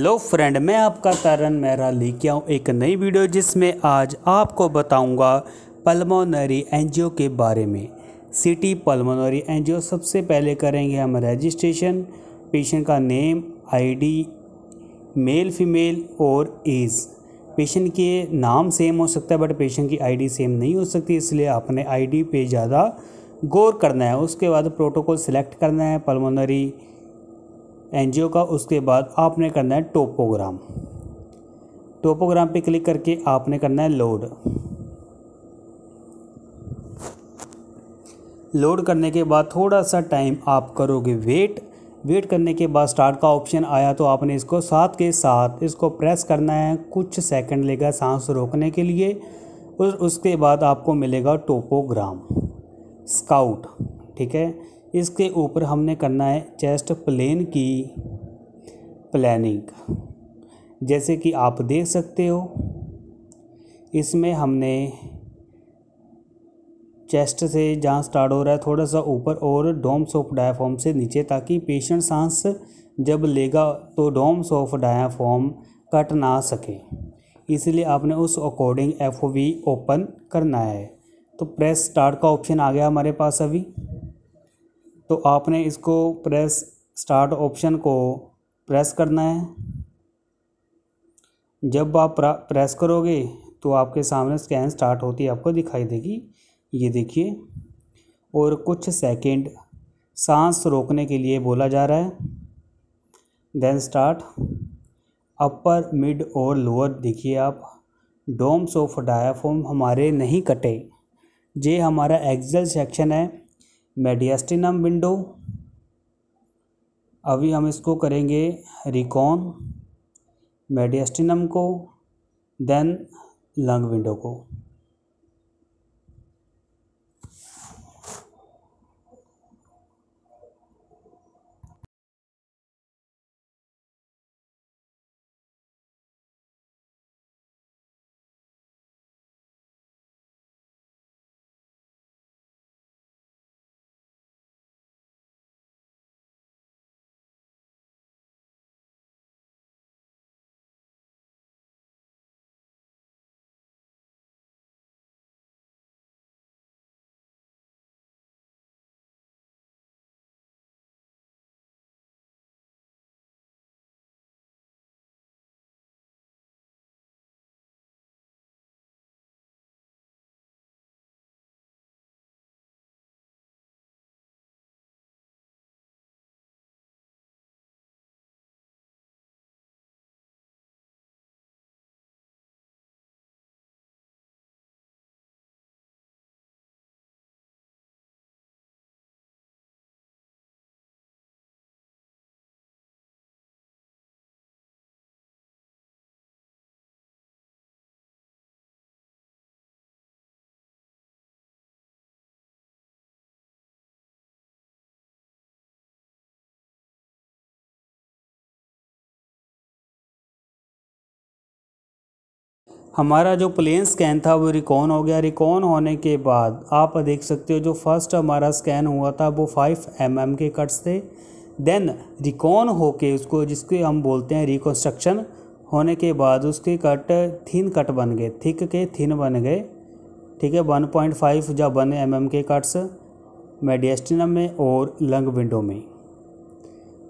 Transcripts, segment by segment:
Hello friend, मैं आपका तारन मेहरा लेके आऊँ एक नई वीडियो जिसमें आज आपको बताऊँगा पल्मोनरी एनजीओ के बारे में। सिटी पल्मोनरी एनजीओ सबसे पहले करेंगे हम रजिस्ट्रेशन, पेशेंट का नेम, आईडी, मेल, फीमेल और एज। पेशेंट के नाम सेम हो सकता है, बट पेशेंट की आईडी सेम नहीं हो सकती, इसलिए आपने आईडी पे ज़्यादा गौर करना है। उसके बाद प्रोटोकॉल सिलेक्ट करना है पल्मोनरी एनजीओ का, उसके बाद आपने करना है टोपोग्राम। टोपोग्राम पे क्लिक करके आपने करना है लोड। लोड करने के बाद थोड़ा सा टाइम आप करोगे वेट। वेट करने के बाद स्टार्ट का ऑप्शन आया तो आपने इसको साथ के साथ इसको प्रेस करना है कुछ सेकंड लेगा सांस रोकने के लिए। और उसके बाद आपको मिलेगा टोपोग्राम। स्काउट, ठीक है? इसके ऊपर हमने करना है चेस्ट प्लेन की प्लानिंग। जैसे कि आप देख सकते हो, इसमें हमने चेस्ट से जहाँ स्टार्ट हो रहा है, थोड़ा सा ऊपर और डोम्स ऑफ़ डायाफॉर्म से नीचे ताकि पेशेंट सांस जब लेगा तो डोम्स ऑफ़ डायाफॉर्म कट ना सके। इसलिए आपने उस अकॉर्डिंग एफओवी ओपन करना है। तो प्रेस स्टार्ट का ऑप्शन आ गया हमारे पास अभी। तो आपने इसको प्रेस स्टार्ट ऑप्शन को प्रेस करना है। जब आप प्रेस करोगे तो आपके सामने स्कैन स्टार्ट होती है, आपको दिखाई देगी। ये देखिए, और कुछ सेकंड सांस रोकने के लिए बोला जा रहा है। देन स्टार्ट अपर मिड और लोअर देखिए आप। डोम्स ऑफ़ डायाफॉर्म हमारे नहीं कटे। ये हमारा एक्सल सेक्शन है। Mediastinum window. अभी हम इसको करेंगे रिकॉन मेडियास्टिनम को देन लंग विंडो को। हमारा जो प्लेन स्कैन था वो रिकॉन हो गया। रिकॉन होने के बाद आप देख सकते हो जो फ़र्स्ट हमारा स्कैन हुआ था वो फाइव एम mm के कट्स थे। देन रिकॉन होके उसको जिसके हम बोलते हैं रिकन्स्ट्रक्शन होने के बाद उसके कट थिन कट बन गए। थिक के थिन बन गए। ठीक है वन पॉइंट फाइव जब बने एम mm के कट्स मेडियस्टिनम में और लंग विंडो में।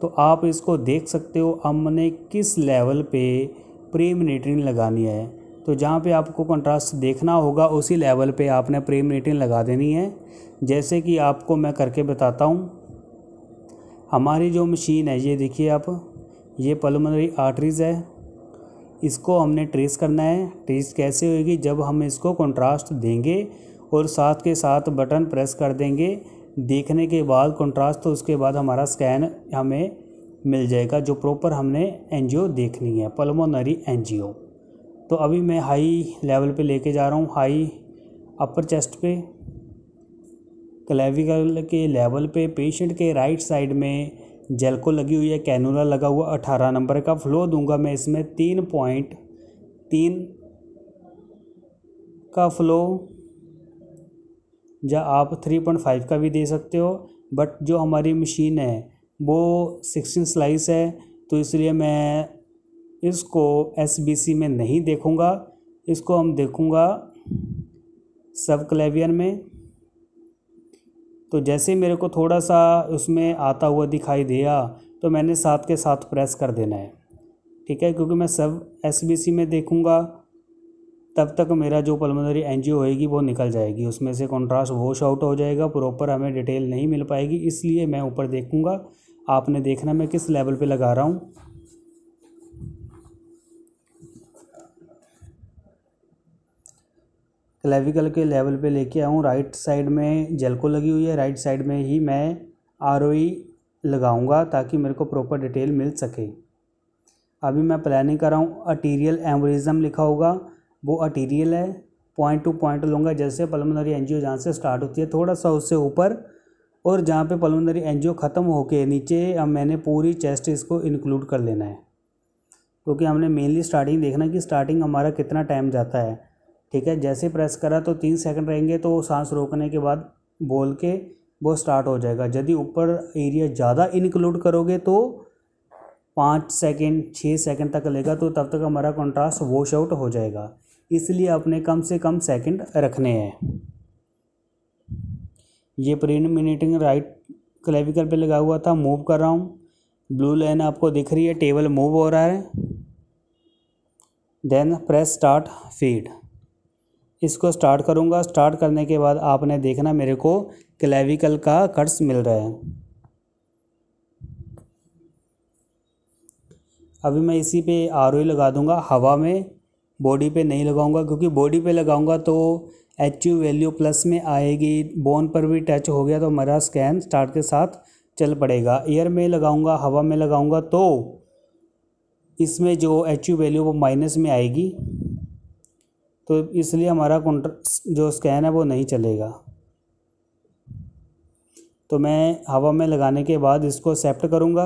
तो आप इसको देख सकते हो, हमने किस लेवल पे प्रीमिनेटरिंग लगानी है। तो जहाँ पे आपको कंट्रास्ट देखना होगा, उसी लेवल पे आपने प्रेम रेटिंग लगा देनी है। जैसे कि आपको मैं करके बताता हूँ। हमारी जो मशीन है, ये देखिए आप, ये पल्मोनरी आर्टरीज़ है। इसको हमने ट्रेस करना है। ट्रेस कैसे होगी? जब हम इसको कंट्रास्ट देंगे और साथ के साथ बटन प्रेस कर देंगे, देखने के बाद कंट्रास्ट तो उसके बाद हमारा स्कैन हमें मिल जाएगा, जो प्रॉपर हमने एनजीओ देखनी है पल्मोनरी एनजीओ तो अभी मैं हाई लेवल पे लेके जा रहा हूँ हाई अपर चेस्ट पे। क्लेविकल के लेवल पे पेशेंट के राइट साइड में जेल को लगी हुई है कैनुला लगा हुआ, अठारह नंबर का फ्लो दूँगा मैं इसमें। तीन पॉइंट तीन का फ्लो या आप थ्री पॉइंट फाइव का भी दे सकते हो। बट जो हमारी मशीन है, वो सिक्सटीन स्लाइस है तो इसलिए मैं इसको एस बी सी में नहीं देखूँगा। इसको हम देखूँगा सब क्लेवियर में। तो जैसे मेरे को थोड़ा सा उसमें आता हुआ दिखाई दिया तो मैंने साथ के साथ प्रेस कर देना है। ठीक है? क्योंकि मैं सब एस बी सी में देखूँगा, तब तक मेरा जो पल्मोनरी एनजीओ होएगी, वो निकल जाएगी। उसमें से कॉन्ट्रास्ट वॉश आउट हो जाएगा प्रॉपर हमें डिटेल नहीं मिल पाएगी, इसलिए मैं ऊपर देखूँगा। आपने देखना मैं किस लेवल पे लगा रहा हूँ। क्लेविकल के लेवल पे लेके आऊँ राइट साइड में जेल को लगी हुई है राइट साइड में ही मैं आर लगाऊँगा ताकि मेरे को प्रॉपर डिटेल मिल सके। अभी मैं प्लानिंग कर रहा हूँ अटीरियल एम्बोरिज्म लिखा होगा, वो अटीरियल है पॉइंट टू पॉइंट लूँगा, जैसे पल्मोनरी एनजीओ जहाँ से स्टार्ट होती है थोड़ा सा उससे ऊपर, और जहाँ पे पल्मोनरी एनजीओ ख़त्म होके नीचे, अब मैंने पूरी चेस्ट इसको इंक्लूड कर लेना है। क्योंकि हमने मेनली स्टार्टिंग देखना कि स्टार्टिंग हमारा कितना टाइम जाता है। ठीक है, जैसे प्रेस करा तो तीन सेकंड रहेंगे तो सांस रोकने के बाद बोल के वो स्टार्ट हो जाएगा। यदि ऊपर एरिया ज़्यादा इंक्लूड करोगे तो पाँच सेकंड छः सेकंड तक लेगा तो तब तक हमारा कॉन्ट्रास्ट वॉश आउट हो जाएगा। इसलिए अपने कम से कम सेकंड रखने हैं। ये प्रीमिनेटिंग राइट क्लेविकल पे लगा हुआ था। मूव कर रहा हूँ। ब्लू लाइन आपको दिख रही है। टेबल मूव हो रहा है। देन प्रेस स्टार्ट फ़ीड इसको स्टार्ट करूँगा। स्टार्ट करने के बाद आपने देखना मेरे को क्लेविकल का कट्स मिल रहा है। अभी मैं इसी पे आर लगा दूँगा। हवा में बॉडी पे नहीं लगाऊँगा क्योंकि बॉडी पे लगाऊँगा तो एच यू वैल्यू प्लस में आएगी। बोन पर भी टच हो गया तो मेरा स्कैन स्टार्ट के साथ चल पड़ेगा। एयर में लगाऊँगा, हवा में लगाऊँगा तो इसमें जो एच यू वैल्यू वो माइनस में आएगी। तो इसलिए हमारा जो स्कैन है वो नहीं चलेगा। तो मैं हवा में लगाने के बाद इसको एक्सेप्ट करूँगा।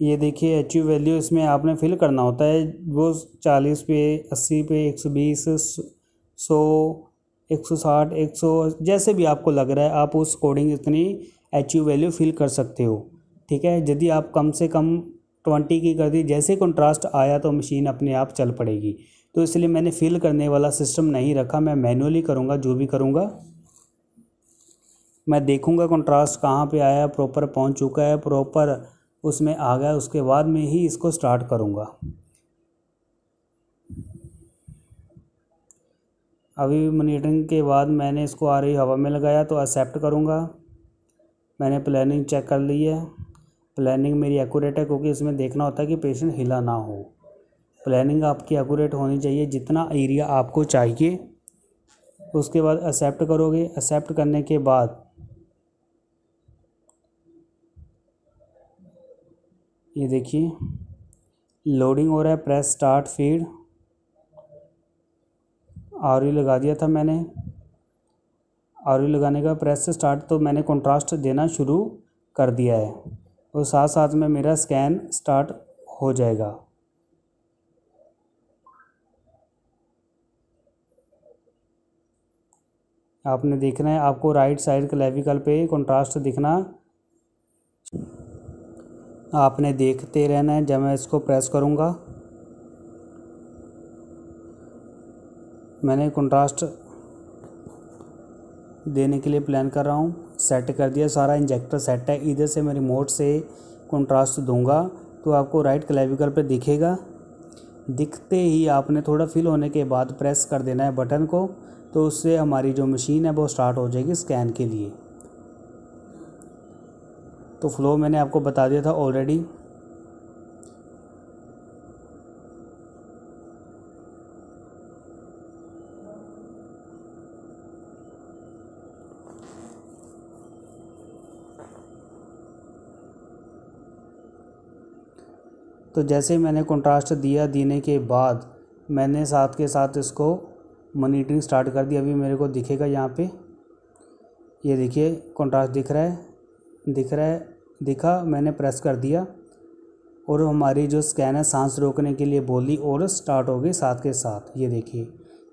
ये देखिए एच यू वैल्यू इसमें आपने फिल करना होता है। वो चालीस पे, अस्सी पे, एक सौ बीस, सौ एक सौ साठ, एक सौ जैसे भी आपको लग रहा है, आप उस कोडिंग इतनी एच यू वैल्यू फिल कर सकते हो। ठीक है? यदि आप कम से कम ट्वेंटी की कर दी, जैसे कंट्रास्ट आया तो मशीन अपने आप चल पड़ेगी। तो इसलिए मैंने फिल करने वाला सिस्टम नहीं रखा, मैं मैनुअली करूँगा, जो भी करूँगा। मैं देखूँगा कंट्रास्ट कहाँ पे आया प्रॉपर पहुँच चुका है प्रॉपर उसमें आ गया, उसके बाद में ही इसको स्टार्ट करूँगा। अभी मॉनिटरिंग के बाद मैंने इसको आ रही हवा में लगाया तो एक्सेप्ट करूँगा। मैंने प्लानिंग चेक कर ली है। प्लानिंग मेरी एक्यूरेट है क्योंकि इसमें देखना होता है कि पेशेंट हिला ना हो। प्लानिंग आपकी एक्यूरेट होनी चाहिए, जितना एरिया आपको चाहिए। उसके बाद एक्सेप्ट करोगे। एक्सेप्ट करने के बाद ये देखिए लोडिंग हो रहा है प्रेस स्टार्ट फ़ीड आर लगा दिया था मैंने। आर लगाने का प्रेस से स्टार्ट तो मैंने कंट्रास्ट देना शुरू कर दिया है। और साथ साथ में मेरा स्कैन स्टार्ट हो जाएगा। आपने देखना है, आपको राइट साइड क्लेविकल पे कंट्रास्ट दिखना। आपने देखते रहना है, जब मैं इसको प्रेस करूँगा। मैंने कंट्रास्ट देने के लिए प्लान कर रहा हूँ। सेट कर दिया। सारा इंजेक्टर सेट है। इधर से मैं रिमोट से कंट्रास्ट दूँगा। तो आपको राइट क्लेविकल पे दिखेगा। दिखते ही आपने थोड़ा फिल होने के बाद प्रेस कर देना है बटन को। तो उससे हमारी जो मशीन है, वो स्टार्ट हो जाएगी स्कैन के लिए। तो फ्लो मैंने आपको बता दिया था ऑलरेडी तो जैसे मैंने कंट्रास्ट दिया देने के बाद, मैंने साथ के साथ इसको मॉनिटरिंग स्टार्ट कर दी अभी मेरे को दिखेगा यहाँ पे। ये देखिए कंट्रास्ट दिख रहा है, दिख रहा है, दिखा, मैंने प्रेस कर दिया। और हमारी जो स्कैन है, सांस रोकने के लिए बोली और स्टार्ट हो गई साथ के साथ। ये देखिए,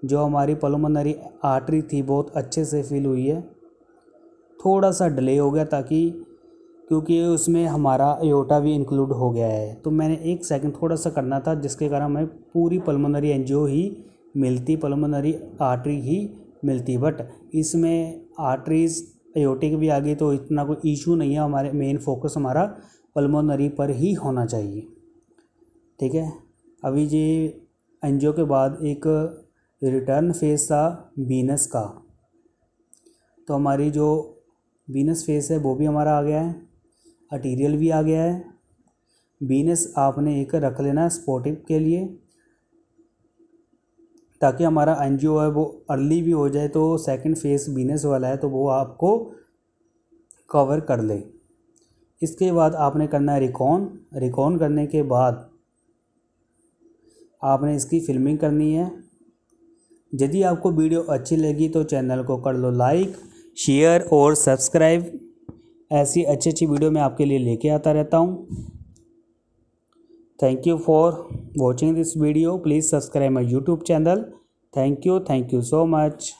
जो हमारी पल्मोनरी आर्टरी थी, बहुत अच्छे से फिल हुई है। थोड़ा सा डिले हो गया ताकि क्योंकि उसमें हमारा एयोटा भी इंक्लूड हो गया है। तो मैंने एक सेकंड थोड़ा सा करना था, जिसके कारण हमें पूरी पल्मोनरी एनजियो ही मिलती पल्मोनरी आर्टरी ही मिलती। बट इसमें आर्टरीज एयोटिक भी आ गई तो इतना कोई इशू नहीं है। हमारे मेन फोकस हमारा पल्मोनरी पर ही होना चाहिए। ठीक है? अभी ये एनजियो के बाद एक रिटर्न फेस था बीनस का। तो हमारी जो बीनस फेस है, वो भी हमारा आ गया है। अटीरियल भी आ गया है। बीनस आपने एक रख लेना है स्पोटिव के लिए, ताकि हमारा एन जी ओ है, वो अर्ली भी हो जाए तो सेकंड फेस बीनस वाला है तो वो आपको कवर कर ले। इसके बाद आपने करना है रिकॉन रिकॉन करने के बाद आपने इसकी फिल्मिंग करनी है। यदि आपको वीडियो अच्छी लगी तो चैनल को कर लो लाइक शेयर और सब्सक्राइब ऐसी अच्छी अच्छी वीडियो मैं आपके लिए लेके आता रहता हूँ। Thank you for watching this video please subscribe my YouTube channel thank you thank you so much